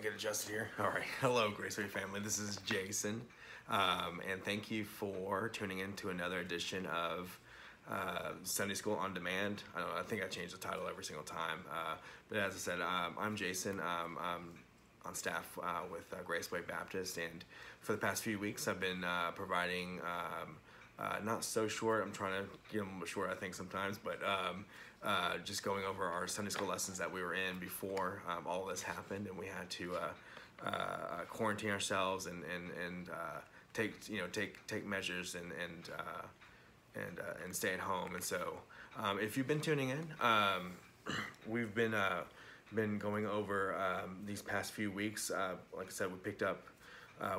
get adjusted here. All right. Hello, Graceway family. This is Jason. Um, and thank you for tuning in to another edition of uh, Sunday School on Demand. I, know, I think I change the title every single time. Uh, but as I said, um, I'm Jason. Um, I'm on staff uh, with uh, Graceway Baptist. And for the past few weeks, I've been uh, providing. Um, uh, not so short. I'm trying to get them short, I think, sometimes, but um, uh, just going over our Sunday school lessons that we were in before um, all this happened, and we had to uh, uh quarantine ourselves and and and uh, take you know take take measures and and uh, and and stay at home. And so, um, if you've been tuning in, um, we've been been going over um, these past few weeks. like I said, we picked up.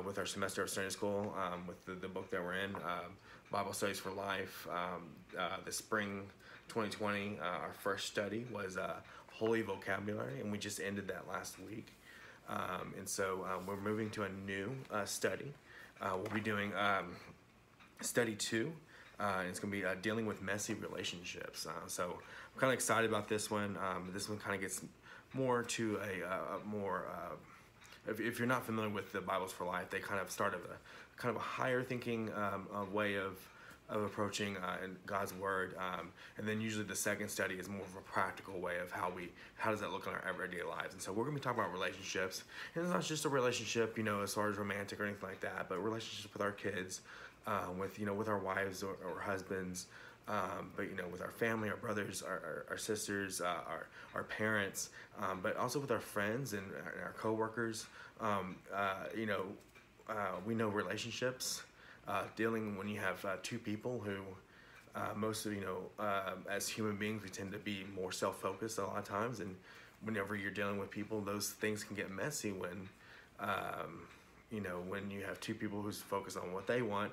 with our semester of Sunday school, um, with the, the, book that we're in, um, Bible Studies for Life. Uh, the spring 2020, uh, our first study was uh, Holy Vocabulary, and we just ended that last week. Um, and so um, we're moving to a new uh, study. Uh, we'll be doing um, study two. Uh, it's going to be dealing with messy relationships. so I'm kind of excited about this one. Um, this one kind of gets more to a, a more if, if, you're not familiar with the Bibles for Life, they kind of start of a kind of a higher thinking um, uh, way of of approaching uh, God's word, um, and then usually the second study is more of a practical way of how we how does that look in our everyday lives. And so we're gonna be talking about relationships, and it's not just a relationship, you know, as far as romantic or anything like that, but relationships with our kids, um, with you know, with our wives or, or husbands. Um, but you know, with our family, our brothers, our, our, our sisters, uh, our, our parents, um, but also with our friends and our, our coworkers. Um, uh, you know, uh, we know relationships, uh, dealing when you have uh, two people who, uh, most of you know, as human beings, we tend to be more self-focused a lot of times, and whenever you're dealing with people, those things can get messy when, um, you know, when you have two people who's focused on what they want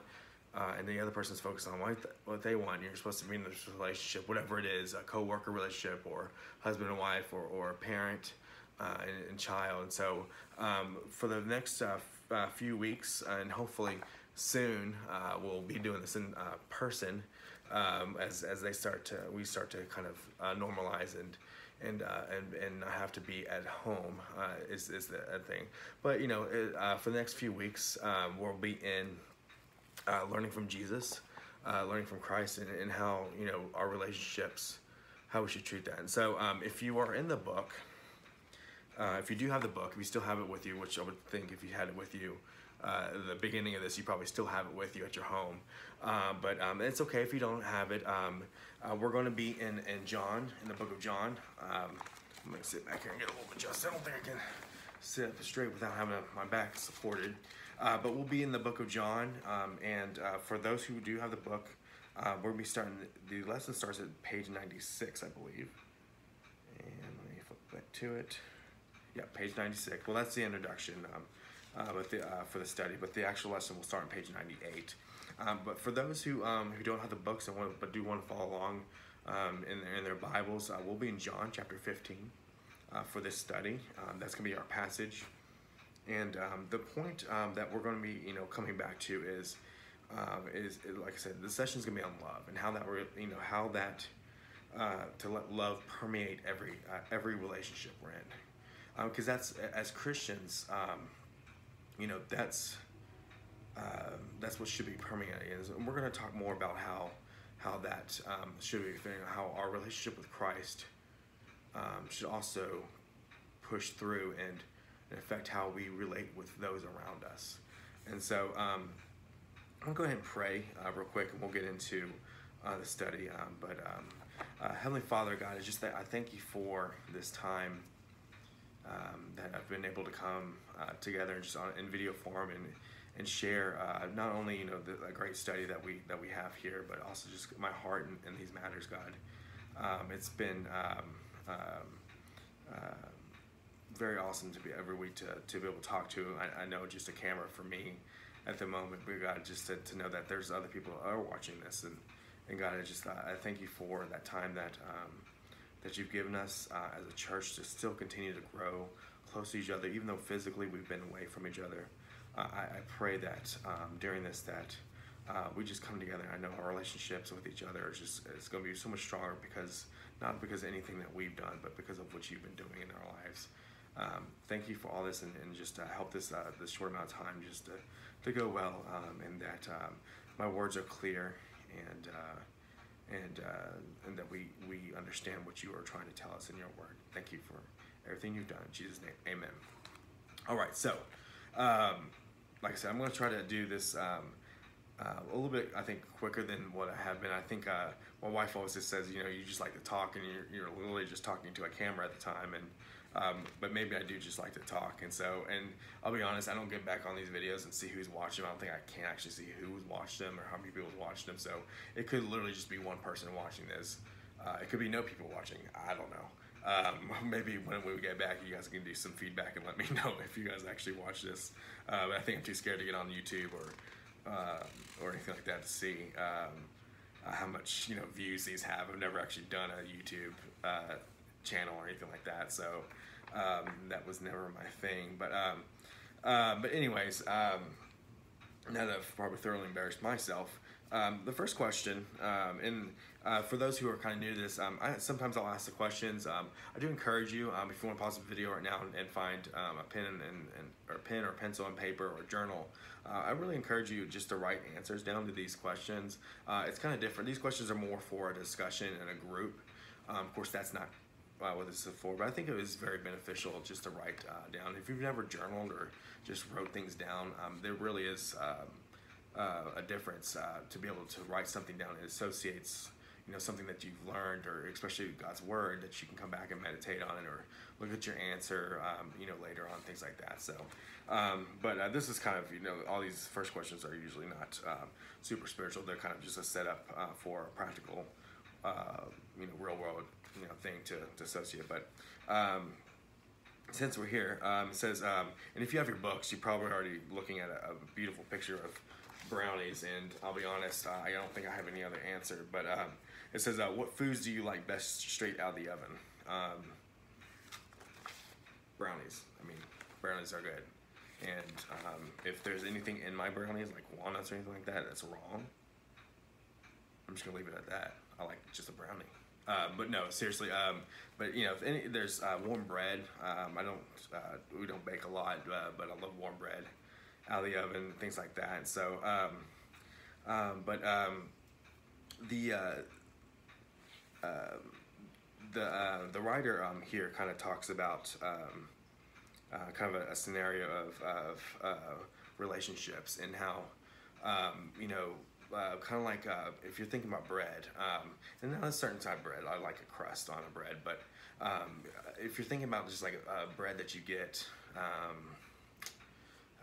uh, and the other person's focused on what, th- what they want. You're supposed to be in this relationship, whatever it is, a co-worker relationship or husband and wife or, or a parent uh, and, and, child. And so um, for the next uh, uh, few weeks and hopefully soon uh, we'll be doing this in uh, person um, as, as they start to, we start to kind of normalize and and uh, and and have to be at home uh, is is the thing. But you know, it, uh, for the next few weeks, um, we'll be in uh, learning from Jesus, uh, learning from Christ, and, and, how you know our relationships, how we should treat that. And so, um, if you are in the book, uh, if you do have the book, if you still have it with you, which I would think if you had it with you. Uh, the beginning of this, you probably still have it with you at your home, uh, but um, it's okay if you don't have it. Um, uh, we're going to be in, in John, in the book of John. Um, I'm going to sit back here and get a little adjusted. I don't think I can sit up straight without having my back supported. Uh, but we'll be in the book of John, um, and uh, for those who do have the book, uh, we're gonna be starting. The lesson starts at page 96, I believe. And let me flip back to it. Yeah, page 96. Well, that's the introduction, um, uh, but the, uh, for the study. But the actual lesson will start on page 98. Um, but for those who um, who don't have the books and want, but do want to follow along um, in, in their Bibles, uh, we'll be in John chapter 15 for this study. Um, that's gonna be our passage. And um, the point um, that we're going to be, you know, coming back to is, is, like I said, the session is going to be on love and how that, you know, how that uh, to let love permeate every uh, every relationship we're in, because that's as Christians, you know, that's um, that's what should be permeating. And we're going to talk more about how how that should be, how our relationship with Christ should also push through and and affect how we relate with those around us. And so um, I'll go ahead and pray uh, real quick and we'll get into uh, the study. Um, but um, uh, Heavenly Father, God, is just that I thank you for this time um, that I've been able to come uh, together and just on, in video form and and share uh, not only you know the, the, great study that we that we have here, but also just my heart in, in these matters, God. Um, it's been um, uh, very awesome to be every week to, to be able to talk to. I, I know just a camera for me at the moment, but God, just to, to know that there's other people that are watching this. And, and God, I just I thank you for that time that um, that you've given us uh, as a church to still continue to grow close to each other, even though physically we've been away from each other. Uh, I, I, pray that um, during this that uh, we just come together. I know our relationships with each other is just it's going to be so much stronger because not because of anything that we've done, but because of what you've been doing in our lives. um, thank you for all this and, and just uh, help this uh, this short amount of time just to, to go well um, and that um, my words are clear and uh, and uh, and that we we understand what you are trying to tell us in your word. Thank you for everything you've done in Jesus' name, Amen. All right, so um, like I said, I'm going to try to do this. Um, uh, a little bit, I think, quicker than what I have been. I think uh, my wife always just says, you know, you just like to talk, and you're, you're literally just talking to a camera at the time. And um, but maybe I do just like to talk, and so and I'll be honest, I don't get back on these videos and see who's watching them. I don't think I can actually see who's watched them or how many people watched them. So it could literally just be one person watching this. Uh, it could be no people watching. I don't know. Um, maybe when we get back, you guys can do some feedback and let me know if you guys actually watch this. Uh, but I think I'm too scared to get on YouTube or uh, or anything like that to see um, how much you know views these have. I've never actually done a YouTube uh, channel or anything like that, so um, that was never my thing. But um, uh, but anyways, um, now that I've probably thoroughly embarrassed myself, um, the first question, um, and uh, for those who are kind of new to this, um, I, sometimes I'll ask the questions. I do encourage you, if you want to pause the video right now and, and find a pen and, and, or pen or pencil and paper or journal, uh, I really encourage you just to write answers down to these questions. Uh, it's kind of different. These questions are more for a discussion in a group. of course, that's not what this is for, but I think it was very beneficial just to write uh, down. If you've never journaled or just wrote things down, there really is uh, a difference uh, to be able to write something down. It associates, you know, something that you've learned, or especially God's word, that you can come back and meditate on or look at your answer, um, you know, later on, things like that. So, um, but uh, this is kind of, you know, all these first questions are usually not um, super spiritual. They're kind of just a setup uh, for practical, you know, real world, you know, thing to, to associate. But um, since we're here, um, it says, um, and if you have your books, you're probably already looking at a, a beautiful picture of brownies, and I'll be honest, uh, I don't think I have any other answer. But um, it says, uh, "What foods do you like best straight out of the oven?" Um, brownies. I mean, brownies are good. And um, if there's anything in my brownies, like walnuts or anything like that, that's wrong. I'm just gonna leave it at that. I like just a brownie. Uh, but no, seriously. Um, but you know, if any, there's uh, warm bread. Um, I don't. Uh, we don't bake a lot, uh, but I love warm bread out of the oven, things like that. So, um, um, but um, the uh, the uh, the writer um, here kind of talks about um, uh, kind of a, a scenario of, of relationships and how um, you know. Uh, kind of like uh, if you're thinking about bread, um, and not a certain type of bread, I like a crust on a bread, but um, if you're thinking about just like a, a bread that you get, um,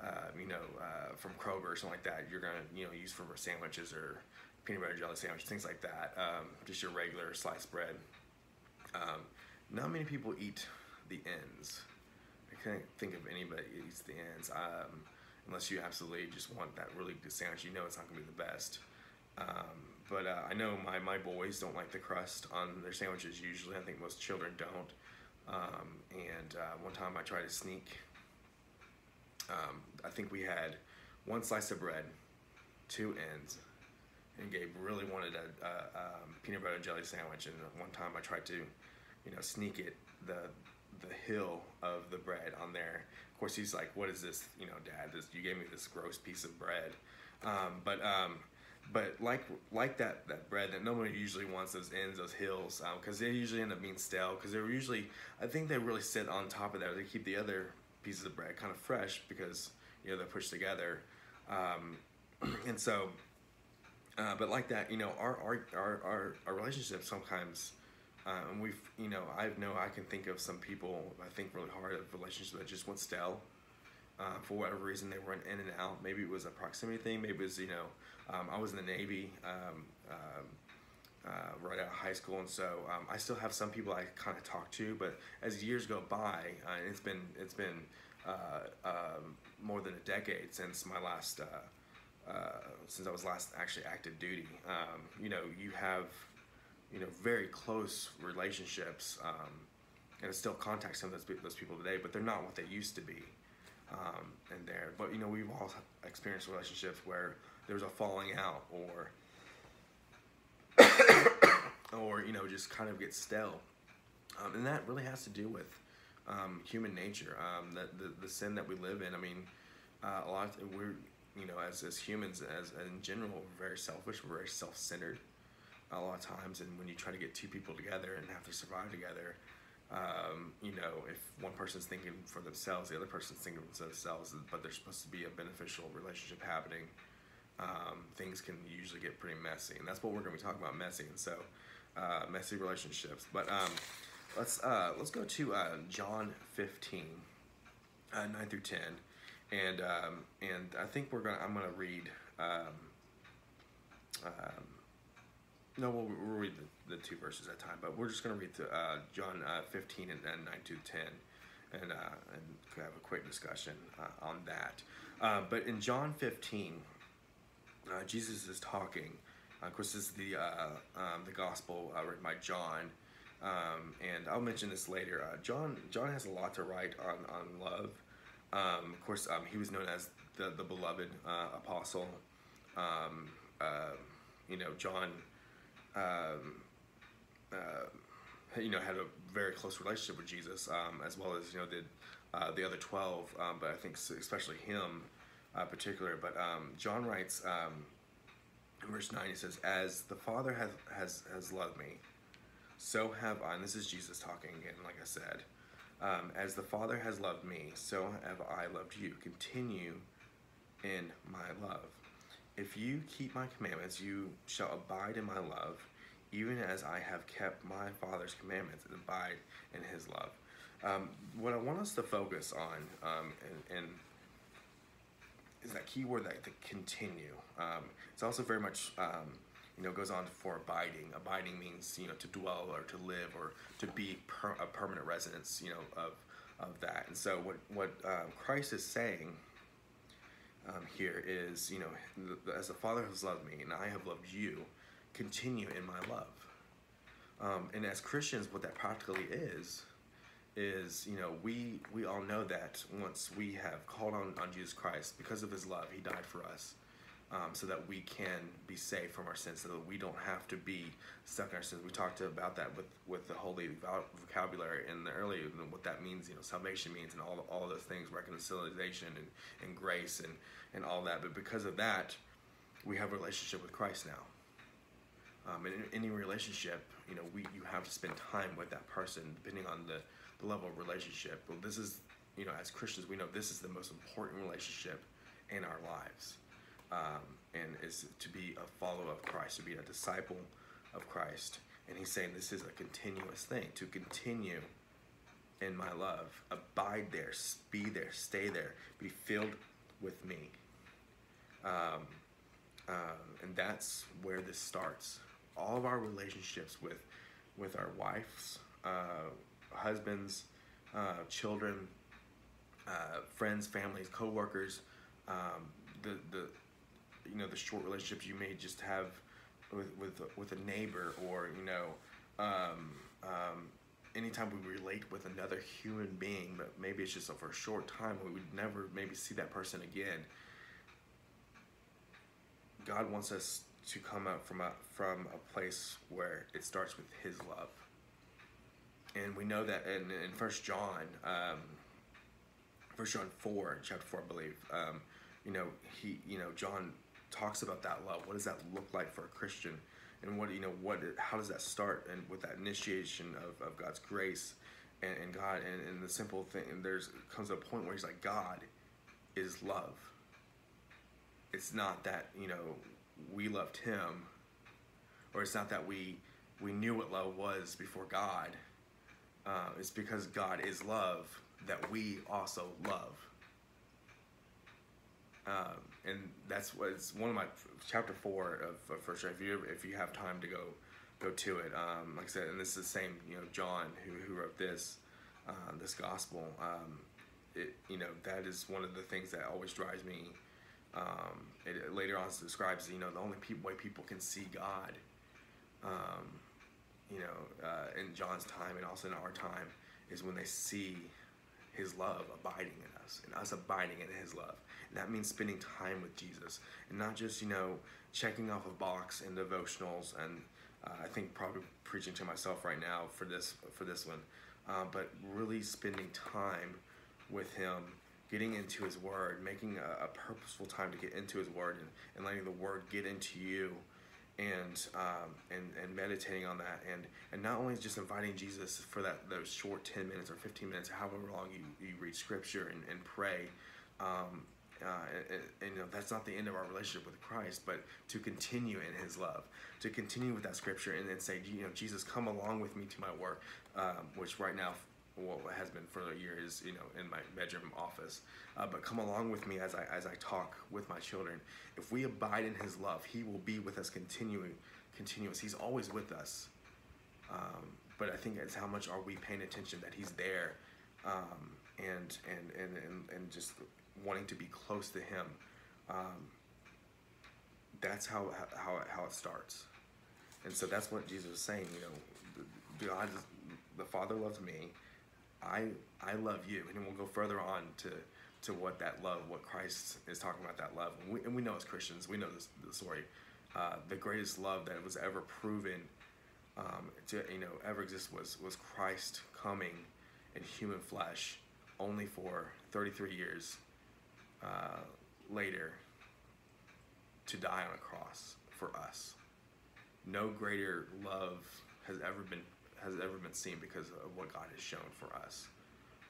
uh, you know, uh, from Kroger or something like that, you're gonna, you know, use for sandwiches or peanut butter jelly sandwiches, things like that. Um, just your regular sliced bread. Um, not many people eat the ends. I can't think of anybody that eats the ends, um, unless you absolutely just want that really good sandwich. You know it's not gonna be the best. Um, but uh, I know my, my boys don't like the crust on their sandwiches usually. I think most children don't. Um, and uh, one time I tried to sneak um, I think we had one slice of bread, two ends, and Gabe really wanted a, a um, peanut butter and jelly sandwich. And one time I tried to, you know, sneak it the the hill of the bread on there. Of course, he's like, "What is this? You know, Dad, this you gave me this gross piece of bread." Um, but um, but like like that that bread that nobody usually wants those ends, those hills, because um, they usually end up being stale. Because they're usually, I think they really sit on top of that. They keep the other pieces of bread kind of fresh because you know they're pushed together um, and so uh, but like that you know our our our, our, our relationship sometimes uh, and we've you know I know I can think of some people I think really hard of relationships that just went stale uh, for whatever reason they went in and out maybe it was a proximity thing maybe it was you know um, I was in the Navy um, um uh, right out of high school, and so um, I still have some people I kind of talk to. But as years go by, uh, it's been it's been uh, um, more than a decade since my last uh, since I was last actually active duty. You know, you have you know very close relationships, um, and still contact some of those, those people today, but they're not what they used to be. Um, and there, but you know, we've all experienced relationships where there's a falling out or or you know just kind of get stale um, and that really has to do with um, human nature, um, the, the sin that we live in. I mean, uh, a lot of, we're you know as, as humans as in general we're very selfish. We're very self centered a lot of times, and when you try to get two people together and have to survive together. Um, you know, if one person's thinking for themselves, the other person's thinking for themselves, but there's supposed to be a beneficial relationship happening um, things can usually get pretty messy, and that's what we're going to be talking about, messy. And so, uh, messy relationships. But um, let's uh, let's go to uh, John 15, uh, 9 through 10, and um, and I think we're gonna I'm gonna read. No, we'll, we'll read the, the, two verses at a time, but we're just going to read uh, John uh, 15 and, and 9 to 10 and, uh, and have a quick discussion uh, on that. Uh, but in John 15, uh, Jesus is talking. of course, this is the um, the gospel written by John, um, and I'll mention this later. John John has a lot to write on on love. Um, of course, um, he was known as the the beloved apostle. Um, you know, John. Um, you know, had a very close relationship with Jesus, as well as you know the the other twelve. but I think especially him uh, particular. But um, John writes um, in verse 9, he says, As the Father has, has, has loved me, so have I. And this is Jesus talking again, like I said. Um, As the Father has loved me, so have I loved you. Continue in my love. If you keep my commandments, you shall abide in my love, even as I have kept my Father's commandments and abide in his love. Um, what I want us to focus on, um, and, and is that key word that to continue. Um, it's also very much um, you know goes on for abiding. Abiding means you know to dwell or to live or to be per, a permanent residence you know of of that. And so what what um, Christ is saying um, here is you know as the Father has loved me and I have loved you, continue in my love. Um, and as Christians, what that practically is is you know we we all know that once we have called on, on jesus christ because of his love he died for us um, so that we can be saved from our sins so that we don't have to be stuck in our sins we talked about that with with the holy vocabulary in the earlier and what that means you know salvation means and all all those things reconciliation and, and grace and and all that but because of that we have a relationship with christ now um, and in any relationship, you know, we you have to spend time with that person, depending on the the level of relationship. Well, this is, you know, as Christians, we know this is the most important relationship in our lives. Um, and is to be a follower of Christ, to be a disciple of Christ. And he's saying this is a continuous thing, to continue in my love, abide there, be there, stay there, be filled with me. Um, um, and that's where this starts. All of our relationships with, with our wives, uh, husbands, uh, children, uh, friends, families, coworkers, um, the the you know the short relationships you may just have with with with a neighbor or you know um, um, anytime we relate with another human being, but maybe it's just for a short time, we would never maybe see that person again. God wants us to come out from a from a place where it starts with His love and we know that in, in First John, um, First John four, chapter four, I believe. Um, you know, he, you know, John talks about that love. What does that look like for a Christian? And what you know, what how does that start? And with that initiation of, of God's grace and, and God, and, and the simple thing, and there's comes a point where he's like, God is love. It's not that you know we loved Him, or it's not that we we knew what love was before God uh, it's because God is love that we also love. Um, and that's what it's one of my chapter four of, of First John. If you if you have time to go go to it, um, like I said, and this is the same you know John who, who wrote this uh, this gospel. Um, it you know that is one of the things that always drives me. Um, it later on describes you know the only way people can see God um, you know, uh, in John's time and also in our time, is when they see his love abiding in us and us abiding in his love. And that means spending time with Jesus and not just, you know, checking off a box in devotionals. And uh, I think probably preaching to myself right now for this, for this one. uh, but really spending time with Him, getting into His Word, making a, a purposeful time to get into His Word, and, and letting the Word get into you, and um, and and meditating on that, and and not only just inviting Jesus for that those short ten minutes or fifteen minutes, however long you, you read Scripture and and pray. Um, uh, and, and, you know that's not the end of our relationship with Christ, but to continue in His love, to continue with that Scripture, and then say, you know, Jesus, come along with me to my work, um, which right now, what has been for a year is, you know, in my bedroom office. Uh, but come along with me as I as I talk with my children. If we abide in His love, He will be with us continuing, continuous. He's always with us. Um, but I think it's how much are we paying attention that He's there, um, and, and and and and just wanting to be close to Him. Um, that's how how how it starts, and so that's what Jesus is saying. You know, God, the Father loves me. I I love you, and we'll go further on to to what that love, what Christ is talking about that love, and we, and we know as Christians, we know this the story. Uh, the greatest love that was ever proven um, to you know ever exist was was Christ coming in human flesh, only for 33 years uh, later to die on a cross for us. No greater love has ever been has ever been seen because of what God has shown for us,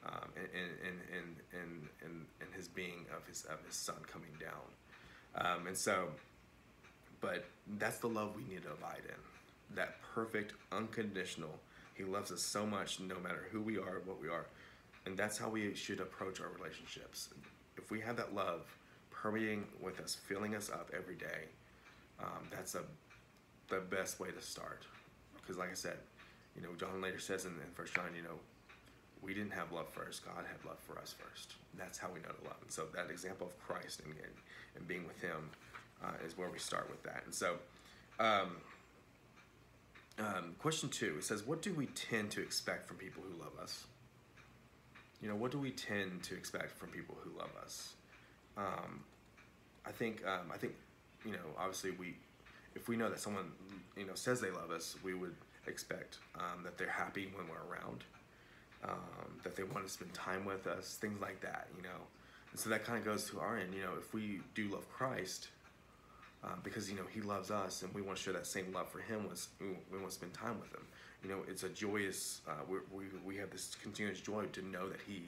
um, in, in, in, in, in, His being of His of His Son coming down, um, and so, but that's the love we need to abide in, that perfect, unconditional. He loves us so much, no matter who we are, what we are, and that's how we should approach our relationships if we have that love permeating with us, filling us up every day, um, that's a, the best way to start. Because, like I said, you know, John later says in, in First John, you know, we didn't have love first. God had love for us first. That's how we know to love. And so that example of Christ and, and, and being with Him uh, is where we start with that. And so, um, um, question two, it says, what do we tend to expect from people who love us? you know, what do we tend to expect from people who love us? Um, I think, um, I think, you know, obviously we, if we know that someone, you know, says they love us, we would expect um, that they're happy when we're around, um, that they want to spend time with us, things like that, you know. And so that kind of goes to our end, you know, if we do love Christ, um, because, you know, he loves us and we want to share that same love for him, we, we want to spend time with him you know, it's a joyous, uh, we, we have this continuous joy to know that He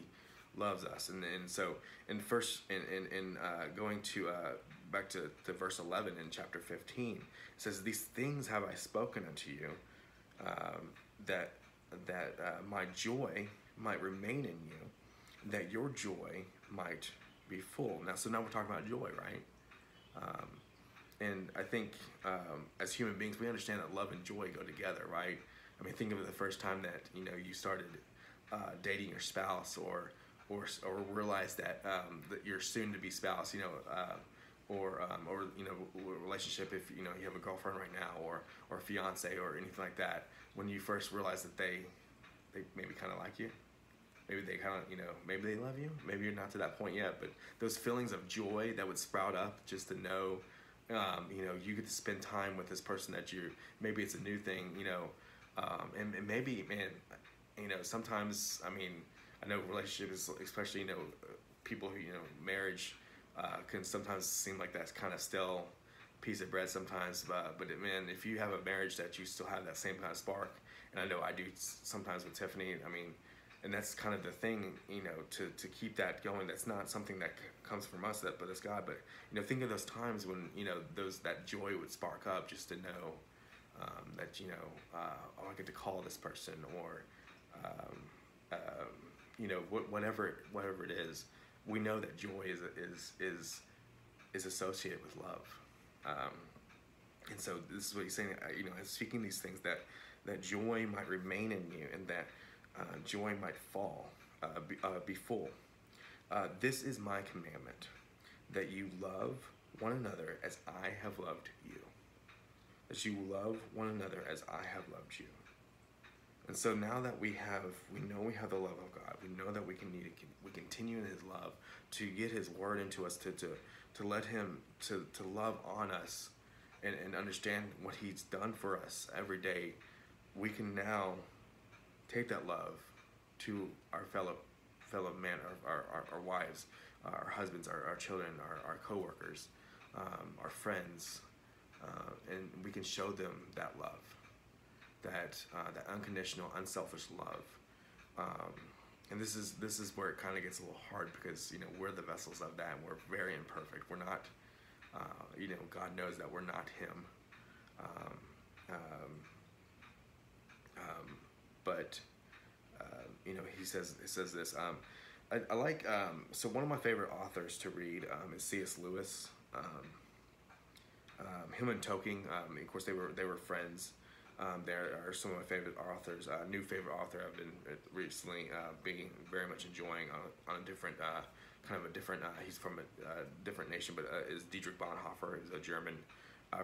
loves us. And, and so, in first, in, in, in uh, going to, uh, back to, to verse 11 in chapter 15, it says, These things have I spoken unto you, um, that, that uh, my joy might remain in you, that your joy might be full. Now, so now we're talking about joy, right? Um, and I think um, as human beings, we understand that love and joy go together, right? I mean, think of the first time that you know you started uh, dating your spouse, or or or realize that um, that your soon-to-be spouse, you know, uh, or um, or you know, relationship if you know you have a girlfriend right now, or or fiance, or anything like that. When you first realize that they they maybe kind of like you, maybe they kind of you know maybe they love you, maybe you're not to that point yet, but those feelings of joy that would sprout up just to know. Um, you know, you get to spend time with this person that you maybe it's a new thing, you know, um, and, and, maybe, man, you know, sometimes, I mean, I know relationships, especially, you know, people who, you know, marriage uh, can sometimes seem like that's kind of still piece of bread sometimes. But, but it, man, if you have a marriage that you still have that same kind of spark, and I know I do sometimes with Tiffany, I mean, and that's kind of the thing, you know, to, to keep that going. That's not something that comes from us, that but it's God. But you know, think of those times when you know those that joy would spark up just to know um, that you know uh, oh, I get to call this person or um, um, you know wh- whatever whatever it is we know that joy is is is is associated with love. Um, and so this is what he's saying uh, you know speaking these things that that joy might remain in you and that uh, joy might fall uh, be, uh, uh, this is my commandment that you love one another as I have loved you. That you love one another as I have loved you. And so now that we have, we know we have the love of God. We know that we can need. We continue in His love to get His word into us, to to to let Him to to love on us, and and understand what He's done for us every day. We can now take that love to our fellow fellow men, our, our, our, our wives, our husbands, our, our children, our, our coworkers, um, our friends, uh, and we can show them that love, that uh, that unconditional, unselfish love. Um, and this is this is where it kind of gets a little hard because you know we're the vessels of that, and we're very imperfect. We're not, uh, you know, God knows that we're not Him. Um, um, um, but uh, you know, he says he says this. Um, I, I like so one of my favorite authors to read is C.S. Lewis. Him and Tolkien, of course, they were they were friends. Um, there are some of my favorite authors. Uh, new favorite author I've been uh, recently uh, being very much enjoying on, on a different uh, kind of a different. Uh, he's from a uh, different nation, but is Dietrich Bonhoeffer. He's a German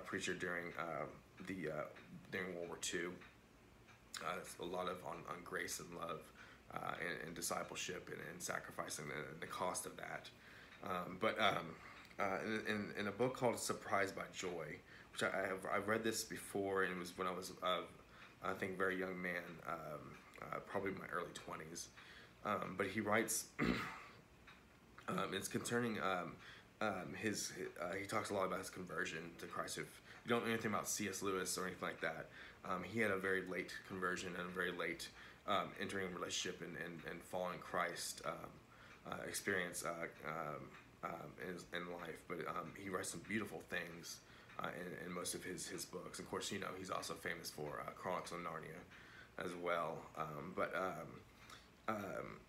preacher during the during World War II. A lot of on, on grace and love and, and discipleship and, and sacrificing the, the cost of that. Um, but um, in, in, in a book called Surprised by Joy, which I, I have I've read this before, and it was when I was uh, I think very young man, um, uh, probably my early twenties. Um, but he writes, um, it's concerning um, um, his. Uh, he talks a lot about his conversion to Christ. If you don't know anything about C.S. Lewis or anything like that, he had a very late conversion and a very late entering a relationship and, and, and following Christ uh, experience uh, in, life. But he writes some beautiful things uh, in, in most of his, his books. Of course, you know, he's also famous for uh, Chronicles of Narnia as well. Um, but um,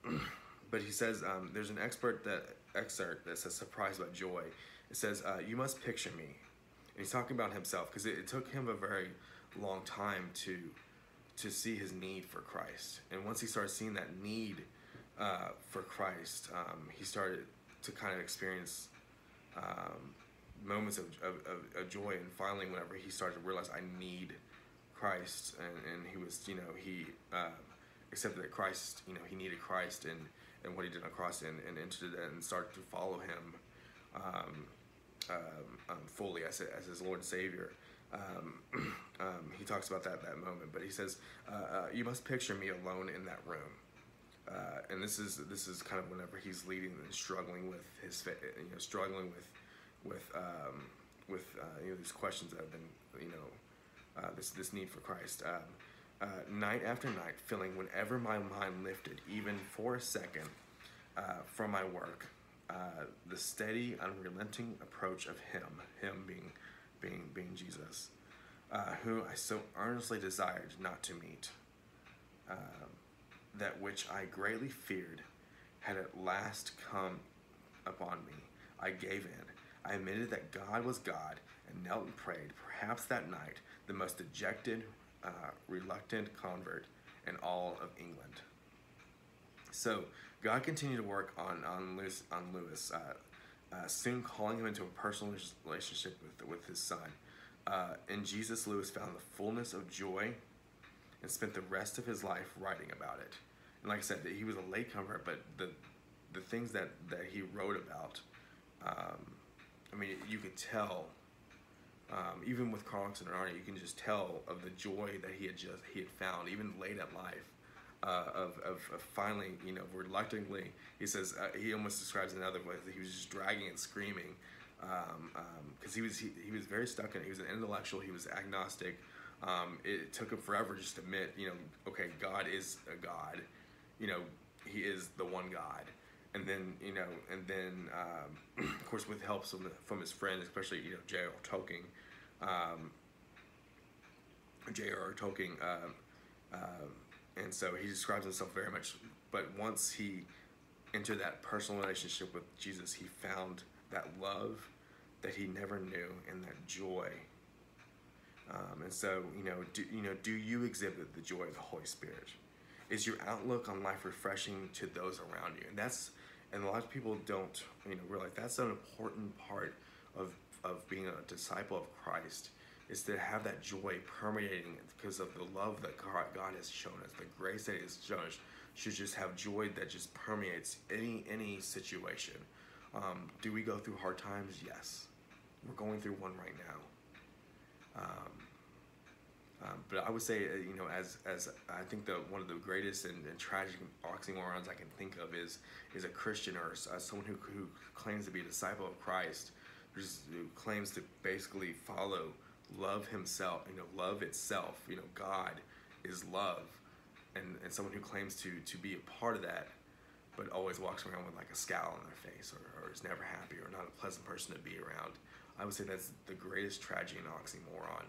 um, but he says um, there's an expert that excerpt that says surprised by joy. It says uh, you must picture me, and he's talking about himself because it, it took him a very long time to to see his need for Christ. And once he started seeing that need uh, for Christ, um, he started to kind of experience um, moments of, of, of, of joy. And finally, whenever he started to realize, I need Christ, and, and he was, you know, he uh, accepted that Christ, you know, he needed Christ and, and what he did on the cross and, and entered it and started to follow him um, um, um, fully as, as his Lord and Savior. Um, um, he talks about that that moment, but he says, uh, uh, "You must picture me alone in that room." Uh, and this is this is kind of whenever he's leading and struggling with his you know struggling with with um, with uh, you know these questions that have been you know uh, this this need for Christ. Um, uh, night after night, feeling whenever my mind lifted, even for a second, uh, from my work, uh, the steady, unrelenting approach of Him, Him being being being Jesus, who I so earnestly desired not to meet. Um, that which I greatly feared had at last come upon me. I gave in. I admitted that God was God and knelt and prayed, perhaps that night, the most dejected, uh, reluctant convert in all of England. So God continued to work on on Lewis, on Lewis uh, uh, soon calling him into a personal relationship with with his son. Uh, in Jesus, Lewis found the fullness of joy and spent the rest of his life writing about it. And like I said, he was a late comer, but the the things that that he wrote about, um, I mean, you could tell. Um, even with Carlton and Arnie, you can just tell of the joy that he had just he had found, even late at life, uh, of, of, of finally, you know, reluctantly. He says uh, he almost describes another way. That he was just dragging and screaming because um, um, he was he, he was very stuck in it. He was an intellectual. He was agnostic. Um, it took him forever just to admit, you know, okay, God is a God. You know, He is the one God. And then, you know, and then, um, of course, with help from, from his friends, especially, you know, J.R.R. Tolkien, um, J.R.R. Tolkien, um, um, and so he describes himself very much. But once he entered that personal relationship with Jesus, he found that love that he never knew and that joy um, and so, you know, do, you know, do you exhibit the joy of the Holy Spirit? Is your outlook on life refreshing to those around you? And that's, and a lot of people don't, you know, realize that's an important part of of being a disciple of Christ is to have that joy permeating because of the love that God has shown us, the grace that He has shown us. Should just have joy that just permeates any any situation. Um, do we go through hard times? Yes, we're going through one right now. Um, Um, but I would say, uh, you know, as as I think the one of the greatest and, and tragic oxymorons I can think of is is a Christian or uh, someone who, who claims to be a disciple of Christ, who claims to basically follow love himself, you know, love itself. You know, God is love, and and someone who claims to to be a part of that, but always walks around with like a scowl on their face or, or is never happy or not a pleasant person to be around. I would say that's the greatest tragedy and oxymoron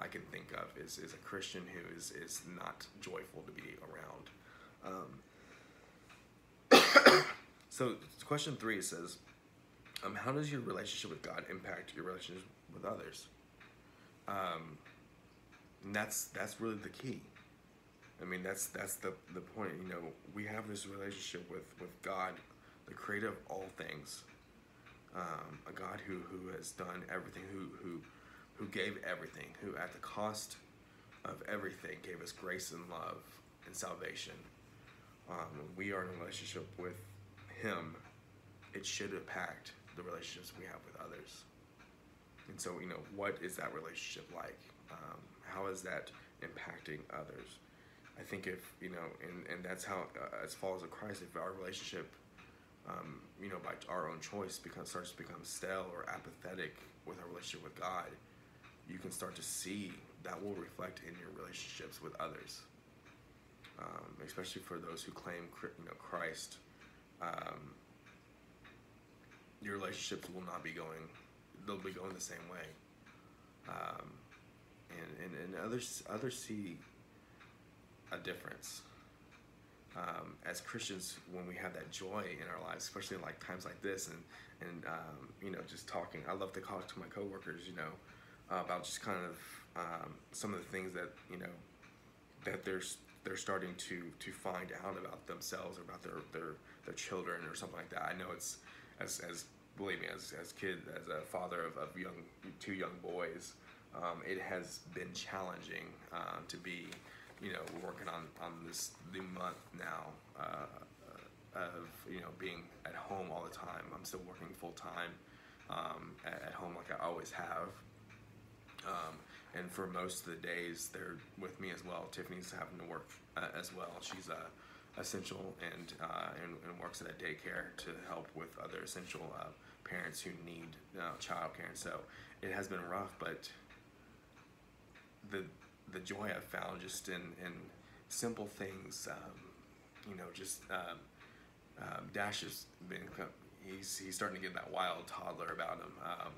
I can think of is, is a Christian who is, is not joyful to be around. Um, so, question three says, um, How does your relationship with God impact your relationship with others? Um, and that's that's really the key. I mean, that's that's the the point. You know, we have this relationship with with God, the Creator of all things, um, a God who who has done everything, who who who gave everything, who at the cost of everything gave us grace and love and salvation. Um, we are in a relationship with Him. It should impact the relationships we have with others. And so, you know, what is that relationship like? Um, how is that impacting others? I think if, you know, and, and that's how, uh, as followers of Christ, if our relationship, um, you know, by our own choice becomes, starts to become stale or apathetic with our relationship with God, you can start to see that will reflect in your relationships with others, um, especially for those who claim you know Christ. Um, your relationships will not be going; they'll be going the same way. Um, and, and, and others others see a difference. Um, as Christians, when we have that joy in our lives, especially in like times like this, and and um, you know, just talking. I love to talk to my coworkers. You know, uh, about just kind of um, some of the things that you know that they're they're starting to to find out about themselves or about their their their children or something like that. I know it's as as believe me as as kid as a father of, of young two young boys, um, it has been challenging uh, to be you know working on on this new month now. Uh, of you know being at home all the time. I'm still working full time um, at home like I always have. Um, and for most of the days, they're with me as well. Tiffany's having to work uh, as well. She's uh, essential and, uh, and, and works at a daycare to help with other essential uh, parents who need uh, childcare. And so it has been rough, but the the joy I've found just in, in simple things, um, you know, just um, um, Dash has been he's he's starting to get that wild toddler about him. Um,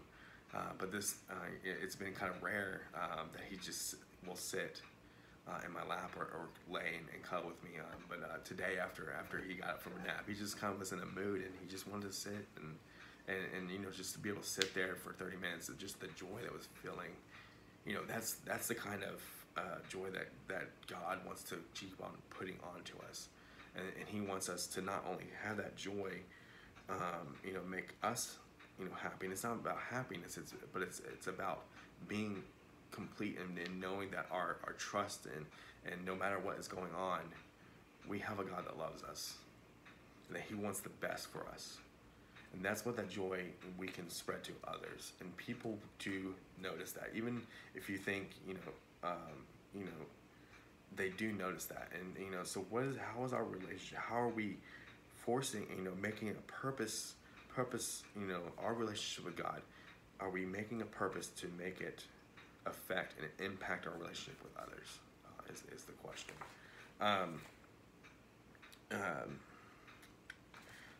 uh, but this, uh, it's been kind of rare um, that he just will sit uh, in my lap or, or lay and, and cuddle with me. But today, after after he got up from a nap, he just kind of was in a mood and he just wanted to sit and, and, and you know just to be able to sit there for 30 minutes and just the joy that was feeling, you know that's that's the kind of uh, joy that that God wants to keep on putting onto us, and, and He wants us to not only have that joy, um, you know, make us you know and it's not about happiness it's but it's it's about being complete and, and knowing that our, our trust and and no matter what is going on we have a god that loves us and that he wants the best for us. And that's what that joy we can spread to others. And people do notice that. Even if you think you know um, you know they do notice that. And you know so what is how is our relationship how are we forcing you know making a purpose purpose, you know, our relationship with God, are we making a purpose to make it affect and impact our relationship with others? Uh, is, is the question. Um, um,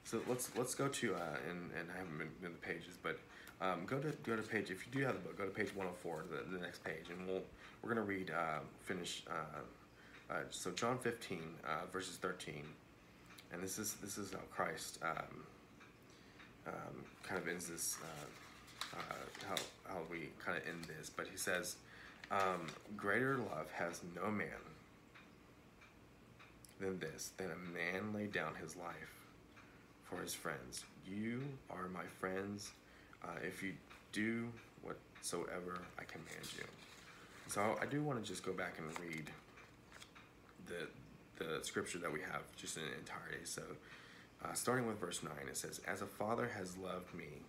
so let's let's go to uh, and and I haven't been in the pages, but um, go to go to page. If you do have the book, go to page 104, the, the next page, and we'll we're gonna read uh, finish. Uh, uh, so John 15 uh, verses 13, and this is this is how Christ um, um, kind of ends this, uh, uh, how, how we kind of end this, but he says, um, Greater love has no man than this, than a man lay down his life for his friends. You are my friends uh, if you do whatsoever I command you. So I do want to just go back and read the the scripture that we have just in entirety. So uh, starting with verse 9, it says, As a father has loved me,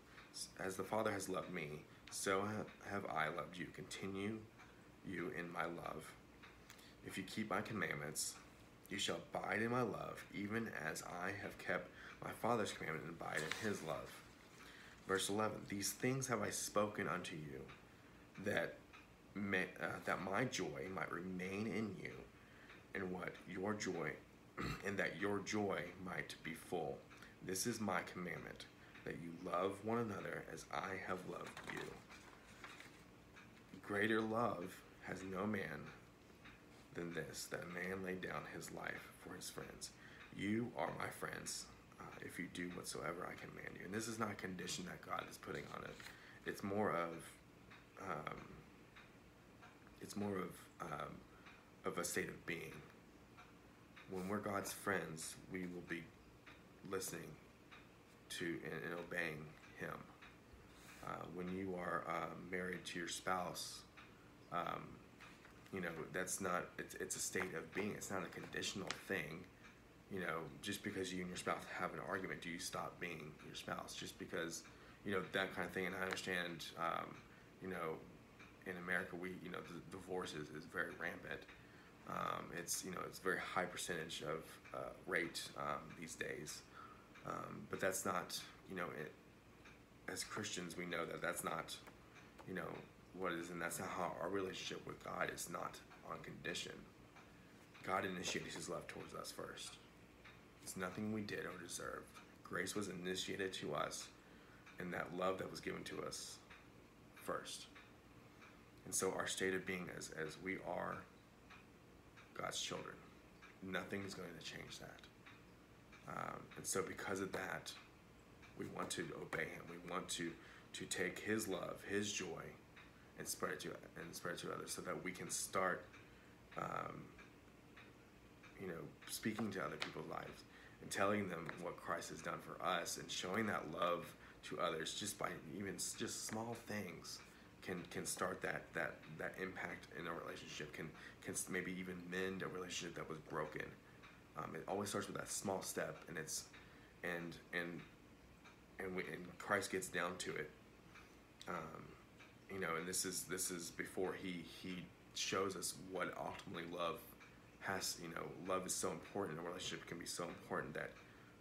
as the Father has loved me, so have I loved you. Continue you in my love. If you keep my commandments, you shall abide in my love, even as I have kept my Father's commandment and abide in his love. Verse 11 These things have I spoken unto you, that, may, uh, that my joy might remain in you, and what your joy, and that your joy might be full. This is my commandment, that you love one another as I have loved you. Greater love has no man than this, that a man lay down his life for his friends. You are my friends uh, if you do whatsoever I command you. And this is not a condition that God is putting on it. It's more of, um, it's more of, um, of a state of being. When we're God's friends, we will be listening to and, and obeying Him. Uh, when you are uh, married to your spouse, um, you know that's not it's, it's a state of being. It's not a conditional thing. You know just because you and your spouse have an argument do you stop being your spouse? Just because you know that kind of thing. And i understand um, you know in america we you know the divorce is, is very rampant um, it's you know it's a very high percentage of uh, rate um, these days um, but that's not you know it, as christians we know that that's not you know what is, and that's not how our relationship with God is not on condition. God initiates His love towards us first. It's nothing we did or deserved. Grace was initiated to us, and that love that was given to us first. And so, our state of being as, as we are God's children, nothing is going to change that. Um, and so, because of that, we want to obey Him. We want to, to take His love, His joy, and spread it to and spread it to others, so that we can start, um, you know, speaking to other people's lives and telling them what Christ has done for us, and showing that love to others just by even just small things can can start that that that impact in a relationship can can maybe even mend a relationship that was broken. Um, it always starts with that small step, and it's and and and we, and Christ gets down to it. Um, you know, and this is this is before he he shows us what ultimately love has. You know, love is so important. A relationship can be so important that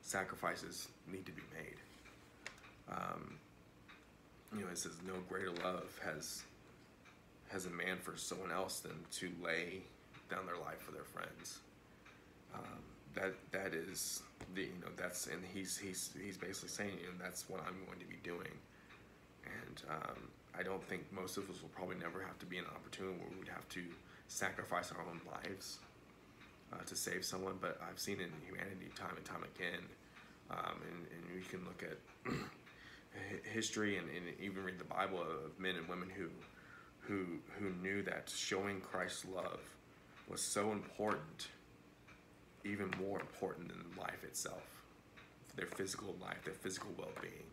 sacrifices need to be made. Um, you know, it says no greater love has has a man for someone else than to lay down their life for their friends. Um, that that is the you know that's and he's he's he's basically saying you know that's what I'm going to be doing, and um, I don't think most of us will probably never have to be in an opportunity where we'd have to sacrifice our own lives uh, to save someone. But I've seen it in humanity time and time again, um, and, and you can look at history and, and, even read the Bible of men and women who who who knew that showing Christ's love was so important, even more important than life itself, their physical life, their physical well-being.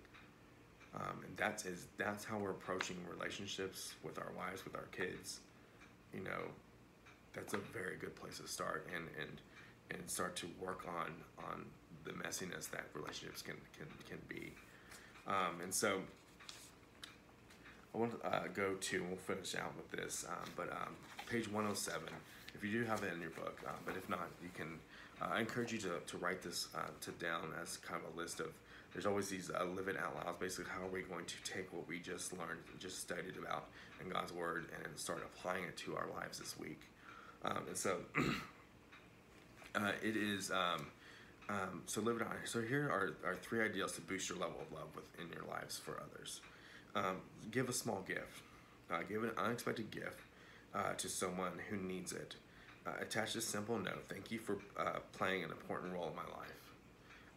Um, and that's is that's how we're approaching relationships with our wives, with our kids. You know, that's a very good place to start and and and start to work on on the messiness that relationships can can can be. Um, and so I want to uh, go to, we'll finish out with this, um, but um, page 107, if you do have it in your book, uh, but if not, you can, uh, I encourage you to, to write this uh, to down as kind of a list of there's always these uh, live it out loud. Basically, how are we going to take what we just learned, just studied about in God's Word, and start applying it to our lives this week? Um, and so, uh, it is. Um, so live it out. So here are, are three ideals to boost your level of love within your lives for others. Um, give a small gift. Uh, give an unexpected gift uh, to someone who needs it. Uh, attach a simple note. Thank you for uh, playing an important role in my life.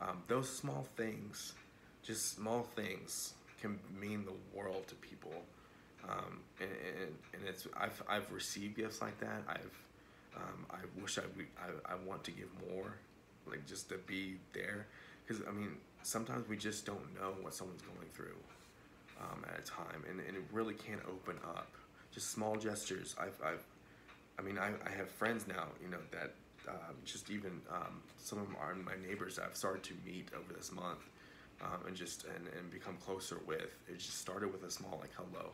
Um, those small things, just small things, can mean the world to people. Um, and, and, and, it's I've, I've received gifts like that. I've um, I wish I, I I want to give more, like just to be there, because I mean sometimes we just don't know what someone's going through um, at a time, and, and it really can't open up. Just small gestures. I've I've I mean I, I have friends now, you know that um, just even um, some of them are my neighbors I've started to meet over this month um, and just and, and become closer with. It just started with a small like hello,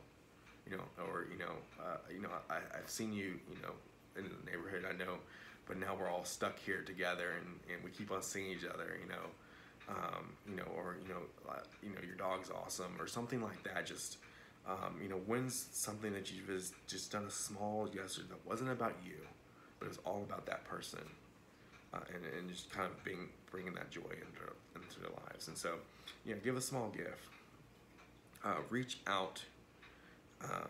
you know, or you know, uh, you know, I, I've seen you, you know, in the neighborhood. I know, but now we're all stuck here together, and, and we keep on seeing each other. You know, um, you know, or you know, uh, you know, your dog's awesome, or something like that. Just um, you know, when's something that you've just, done a small gesture that wasn't about you, but it was all about that person, uh, and, and just kind of being bringing that joy into into their lives. And so, you know, give a small gift. Uh, reach out. Um,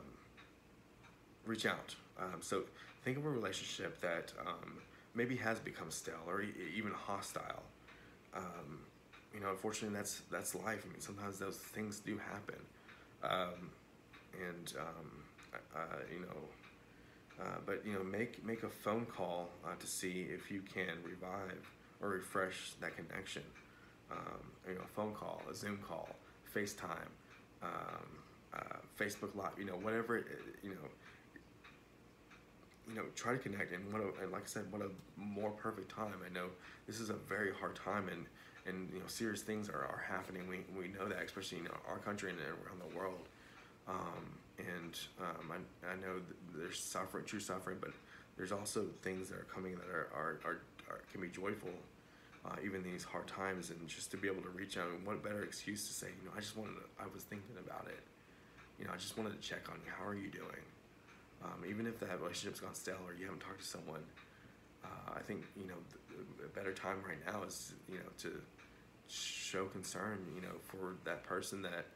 reach out. Um, so think of a relationship that um, maybe has become stale or e- even hostile. Um, you know, unfortunately, that's that's life. I mean, sometimes those things do happen, um, and uh, you know, uh, but you know, make make a phone call uh, to see if you can revive or refresh that connection. Um, you know, a phone call, a Zoom call, FaceTime, um, uh, Facebook Live. You know, whatever. It, you know, you know, try to connect. And what a, and like I said, what a more perfect time. I know this is a very hard time, and and you know, serious things are, are happening. We we know that, especially in our country and around the world. Um, and um, I, I know there's suffering, true suffering, but there's also things that are coming that are, are, are, are can be joyful, uh, even these hard times. And just to be able to reach out, and what better excuse to say, you know, I just wanted to, I was thinking about it. You know, I just wanted to check on you. How are you doing? Um, even if that relationship's gone stale or you haven't talked to someone, uh, I think you know the better time right now is you know to show concern you know for that person that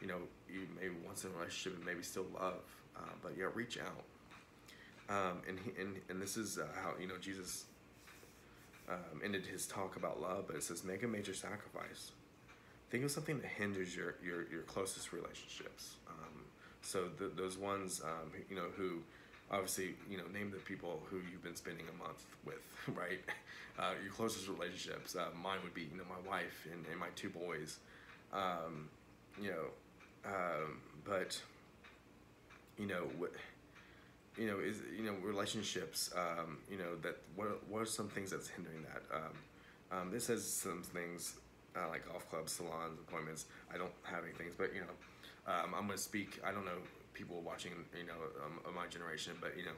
you know you maybe once in a relationship and maybe still love, uh, but yeah, reach out. Um, and he, and and this is uh, how you know Jesus um, ended his talk about love, but it says make a major sacrifice. Think of something that hinders your your, your closest relationships. Um, so those ones, um, you know, who obviously, you know, name the people who you've been spending a month with, right? Uh, your closest relationships. Uh, mine would be, you know, my wife and, and my two boys. Um, you know, um, but you know what. You know, is you know relationships. Um, you know that what what are some things that's hindering that? Um, um, this has some things uh, like golf clubs, salons, appointments. I don't have any things, but you know, um, I'm gonna speak. I don't know people watching, you know, um, of my generation, but you know,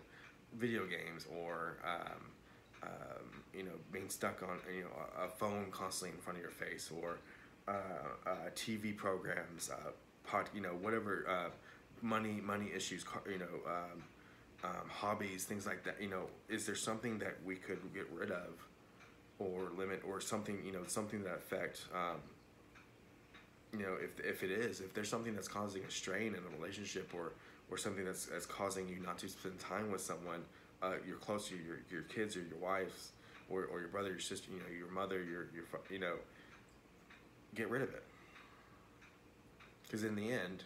video games or um, um, you know, being stuck on you know a, phone constantly in front of your face or uh, uh, TV programs, uh, pot, you know, whatever uh, money money issues, you know. Um, um, hobbies, things like that. You know, is there something that we could get rid of, or limit, or something? You know, something that affect um, you know, if, if it is, if there's something that's causing a strain in a relationship or, or something that's, that's causing you not to spend time with someone, uh, you're close to your, your kids or your wives or, or your brother, your sister, you know, your mother, your, your, you know, get rid of it. Because in the end,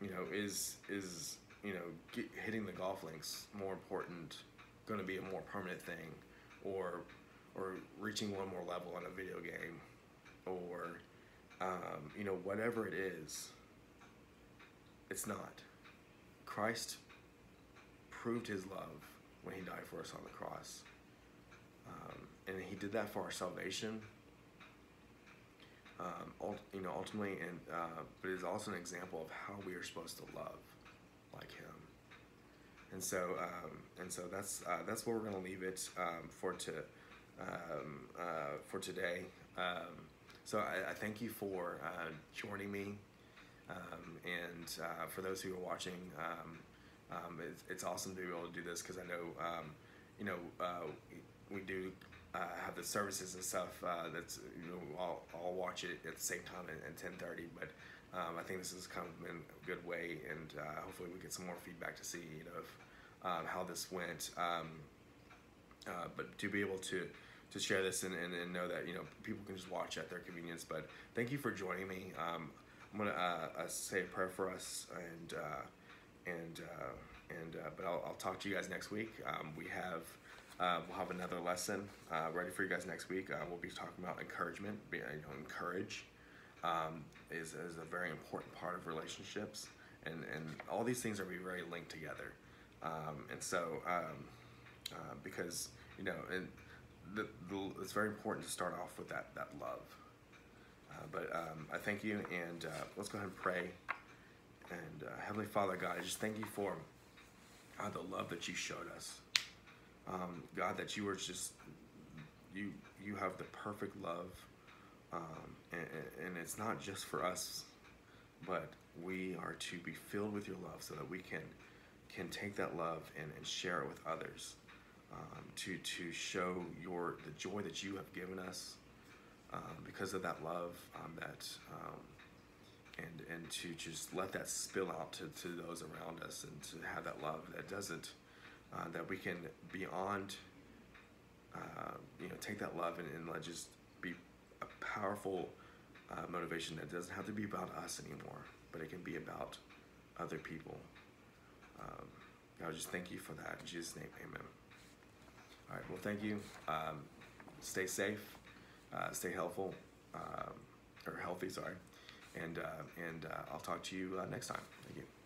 you know, is, is, you know, get, hitting the golf links more important, going to be a more permanent thing or, or reaching one more level on a video game or um, you know, whatever it is, it's not. Christ proved his love when he died for us on the cross. Um, and he did that for our salvation. Um, you know, ultimately, and uh, but it's also an example of how we are supposed to love like him. And so, um, and so that's uh, that's where we're going to leave it um, for to um, uh, for today. So I, I, thank you for uh, joining me, um, and uh, for those who are watching, um, um, it's, it's, awesome to be able to do this because I know, um, you know, uh, we do uh, have the services and stuff uh, that's you know I'll, I'll watch it at the same time at, ten thirty, but. Um, I think this has of been a good way, and uh, hopefully we get some more feedback to see, you know, if, how this went. but to be able to to share this and, and, and, know that you know people can just watch at their convenience. But thank you for joining me. Um, I'm gonna uh, uh, say a prayer for us and uh, and uh, and uh, but I'll, I'll, talk to you guys next week. Um, we have uh, we'll have another lesson ready for you guys next week. we'll be talking about encouragement. Be, you know, encourage um, is is a very important part of relationships, and and all these things are be very linked together. Um, and so um, because you know and the, the, it's very important to start off with that, that love. Uh, but um, I thank you, and uh, let's go ahead and pray, and uh, Heavenly Father, God, I just thank you for the love that you showed us. Um, God, that you were just you you have the perfect love, um, and, and it's not just for us, but we are to be filled with your love so that we can can take that love and, and share it with others um, to to show your the joy that you have given us um, because of that love um, that um, and and to just let that spill out to, to those around us and to have that love that doesn't uh, that we can beyond uh, you know take that love and, and let just be a powerful uh, motivation that doesn't have to be about us anymore but it can be about other people. Um, God just thank you for that. In Jesus name amen all right well thank you. Um, stay safe uh, stay helpful um, or healthy sorry. And uh, and uh, I'll talk to you uh, next time. Thank you